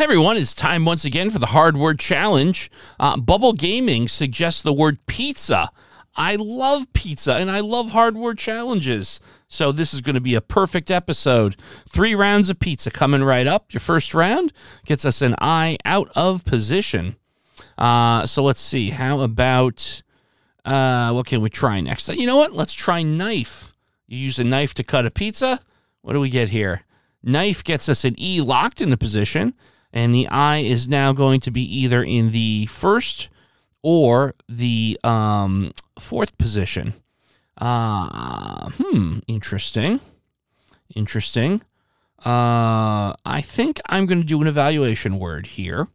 Hey everyone, it's time once again for the hard word challenge. Uh, Bubble Gaming suggests the word pizza. I love pizza and I love hard word challenges. So this is going to be a perfect episode. Three rounds of pizza coming right up. Your first round gets us an I out of position. Uh, so let's see. How about uh, what can we try next? You know what? Let's try knife. You use a knife to cut a pizza. What do we get here? Knife gets us an E locked in the position, and the I is now going to be either in the first or the um, fourth position. Uh, hmm, interesting. Interesting. Uh, I think I'm going to do an evaluation word here.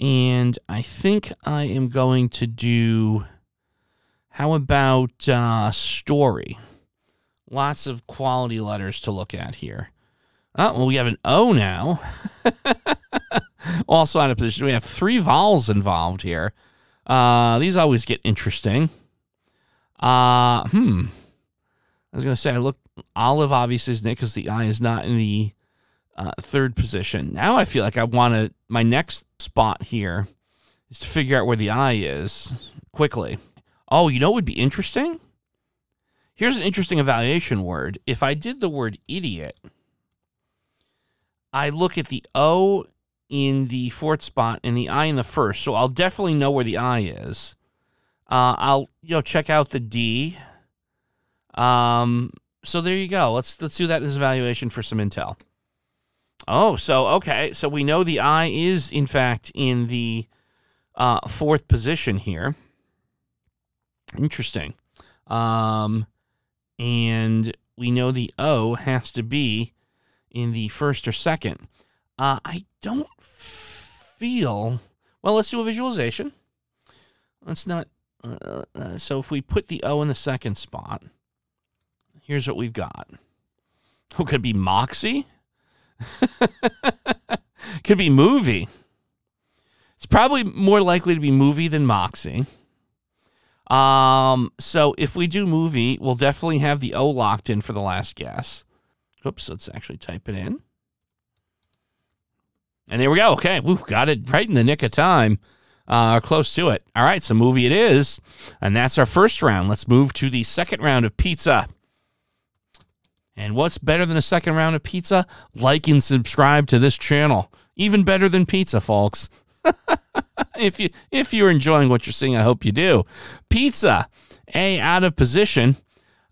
And I think I am going to do, how about uh, story? Lots of quality letters to look at here. Oh, well, we have an O now. also out of position. We have three vowels involved here. Uh, these always get interesting. Uh, hmm. I was going to say, I look, olive obviously is because the I is not in the uh, third position. Now I feel like I want to, my next spot here is to figure out where the I is quickly. Oh, you know what would be interesting? Here's an interesting evaluation word. If I did the word idiot, I look at the O in the fourth spot and the I in the first. So I'll definitely know where the I is. Uh, I'll you know check out the D. Um, so there you go. Let's let's do that as evaluation for some intel. Oh, so okay, so we know the I is in fact in the uh, fourth position here. Interesting. Um, and we know the O has to be in the first or second. Uh, I don't feel. Well, let's do a visualization. Let's not uh, uh, so if we put the O in the second spot, here's what we've got. Oh, could be Moxie. could be movie. It's probably more likely to be movie than Moxie. Um, so if we do movie, we'll definitely have the O locked in for the last guess. Oops, let's actually type it in. And there we go. Okay, Woo, got it right in the nick of time uh, close to it. All right, so movie it is. And that's our first round. Let's move to the second round of pizza. And what's better than a second round of pizza? Like and subscribe to this channel. Even better than pizza, folks. if you if you're enjoying what you're seeing, I hope you do. Pizza, A out of position.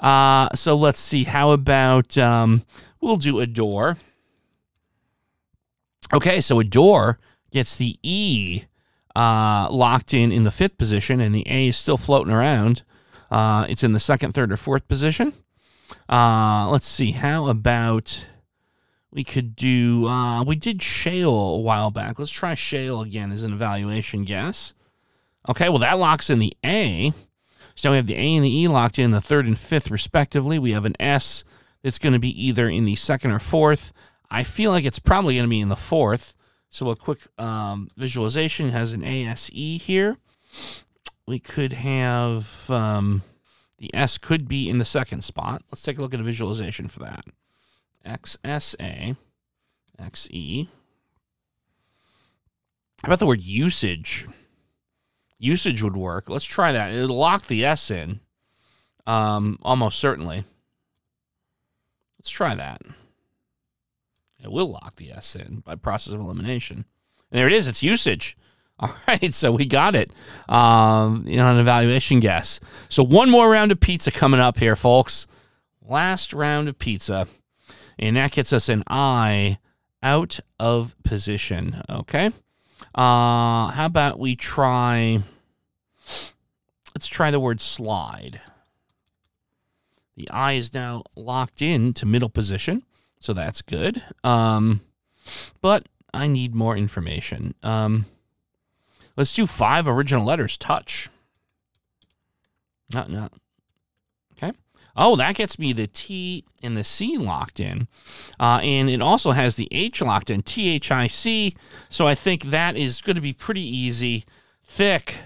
Uh, so let's see. How about um, we'll do adore. Okay, so adore gets the E uh, locked in in the fifth position, and the A is still floating around. Uh, it's in the second, third, or fourth position. Uh, let's see. How about we could do? Uh, we did shale a while back. Let's try shale again as an evaluation guess. Okay, well that locks in the A. So we have the A and the E locked in the third and fifth, respectively. We have an S that's going to be either in the second or fourth. I feel like it's probably going to be in the fourth. So a quick um, visualization has an ASE here. We could have um, the S could be in the second spot. Let's take a look at a visualization for that. XSA, XE. How about the word usage? Usage would work. Let's try that. It'll lock the S in, um, almost certainly. Let's try that. It will lock the S in by process of elimination. And there it is. It's usage. All right, so we got it. Um, you know, an evaluation guess. So one more round of pizza coming up here, folks. Last round of pizza, and that gets us an I out of position. Okay. Uh, how about we try? Let's try the word slide. The I is now locked in to middle position. So that's good. Um, but I need more information. Um, let's do five original letters. Touch. Not, not. Oh, that gets me the T and the C locked in. Uh, and it also has the H locked in, T H I C. So I think that is going to be pretty easy. Thick.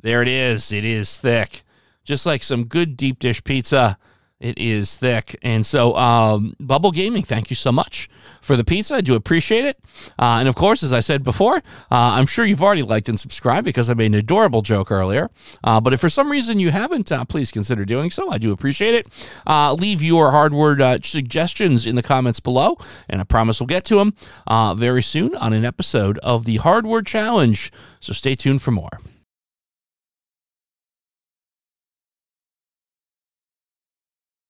There it is. It is thick. Just like some good deep dish pizza. It is thick. And so, um, Bubble Gaming, thank you so much for the pizza. I do appreciate it. Uh, and of course, as I said before, uh, I'm sure you've already liked and subscribed because I made an adorable joke earlier. Uh, but if for some reason you haven't, uh, please consider doing so. I do appreciate it. Uh, leave your hard word uh, suggestions in the comments below, and I promise we'll get to them very soon on an episode of the Hard Word Challenge. So stay tuned for more.